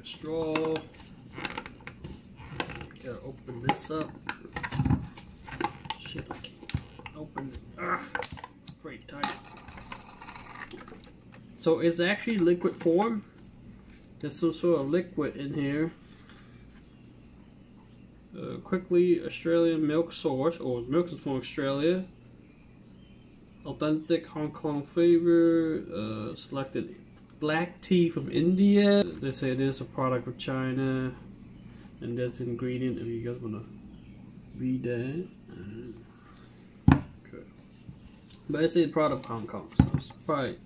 a straw. Gotta open this up. Shit, I can't open this. Ah, pretty tight. So it's actually liquid form. There's some sort of liquid in here. Uh, quickly Australian milk source, or milk is from Australia. Authentic Hong Kong flavor. Uh, selected black tea from India. They say it is a product of China. And there's an ingredient if you guys wanna read that. Okay. But it's a product of Hong Kong, so it's probably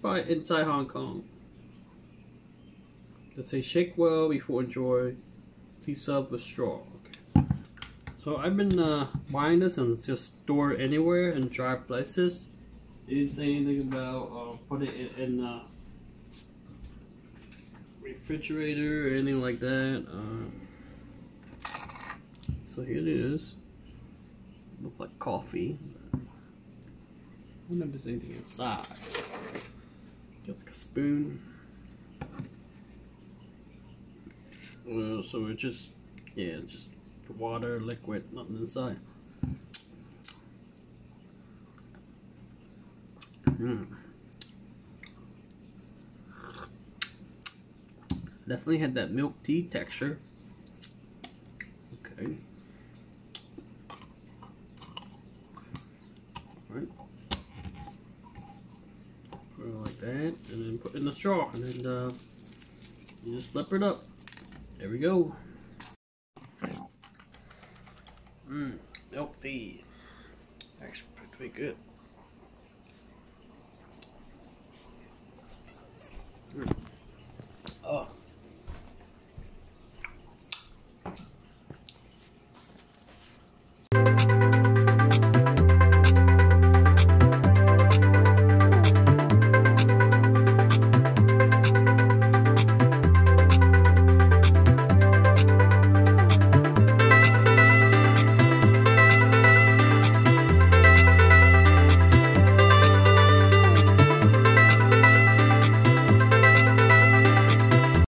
probably inside Hong Kong. They say shake well before enjoy. Please serve with straw. So I've been uh, buying this and just store anywhere in dry places. It didn't say anything about uh, put it in, in uh, refrigerator or anything like that. Uh, so here it is. Looks like coffee. I wonder if there's anything inside. Get like a spoon. Well, so it just, yeah, just water, liquid, nothing inside. Mm. Definitely had that milk tea texture. Okay. Put it like that, and then put in the straw, and then uh, you just slip it up. There we go. Mmm, milk tea. Actually pretty good.